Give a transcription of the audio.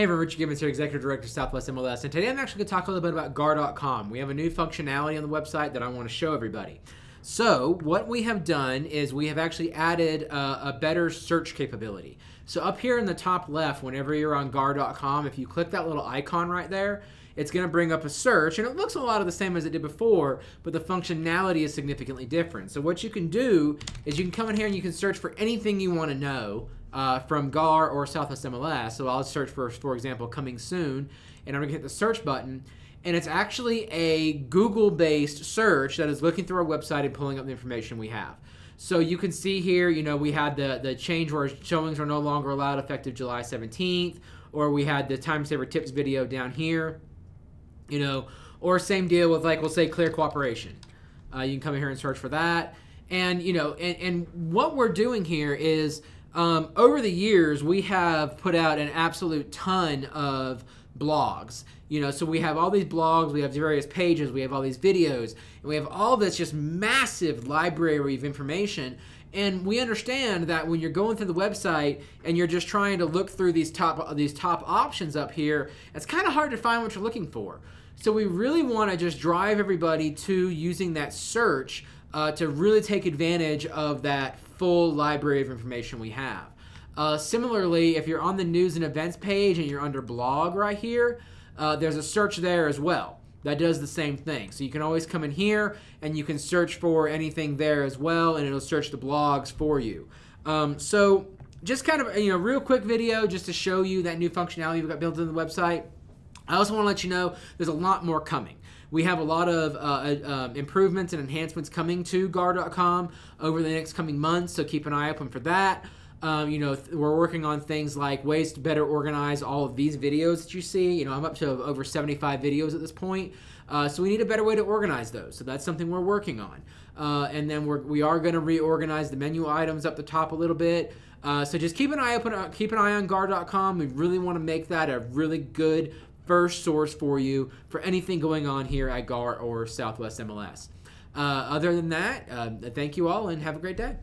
Hey everyone, Richard Gibbens here, Executive Director of Southwest MLS, and today I'm actually going to talk a little bit about GAAR.com. We have a new functionality on the website that I want to show everybody. So what we have done is we have actually added a, a better search capability. So up here in the top left, whenever you're on GAAR.com, if you click that little icon right there, it's going to bring up a search, and it looks a lot of the same as it did before, but the functionality is significantly different. So what you can do is you can come in here and you can search for anything you want to know uh, from GAAR or Southwest MLS. So I'll search for, for example, coming soon, and I'm gonna hit the search button, and it's actually a Google-based search that is looking through our website and pulling up the information we have. So you can see here, you know, we had the, the change where showings are no longer allowed effective July 17th, or we had the time saver tips video down here, you know, or same deal with like, we'll say clear cooperation. Uh, you can come in here and search for that. And, you know, and, and what we're doing here is um, over the years, we have put out an absolute ton of blogs. You know, so we have all these blogs, we have various pages, we have all these videos, and we have all this just massive library of information. And we understand that when you're going through the website and you're just trying to look through these top these top options up here, it's kind of hard to find what you're looking for. So we really want to just drive everybody to using that search uh, to really take advantage of that full library of information we have. Uh, similarly, if you're on the news and events page and you're under blog right here, uh, there's a search there as well that does the same thing. So you can always come in here and you can search for anything there as well, and it'll search the blogs for you. Um, so just kind of you know real quick video just to show you that new functionality we've got built into the website. I also want to let you know there's a lot more coming. We have a lot of uh, uh, um, improvements and enhancements coming to gaar.com over the next coming months, so keep an eye open for that. Um, you know, th- we're working on things like ways to better organize all of these videos that you see. You know, I'm up to over 75 videos at this point. Uh, so we need a better way to organize those. So that's something we're working on. Uh, and then we're, we are going to reorganize the menu items up the top a little bit. Uh, so just keep an eye open, uh, keep an eye on gaar.com. We really want to make that a really good first source for you for anything going on here at GAAR or Southwest MLS. Uh, other than that, uh, thank you all and have a great day.